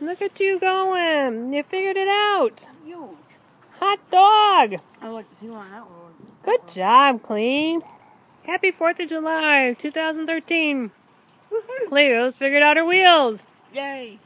Look at you going. You figured it out. You. Hot dog. I like to see one that one. Good job, Clee. Happy 4th of July, 2013. Cleo's figured out her wheels. Yay.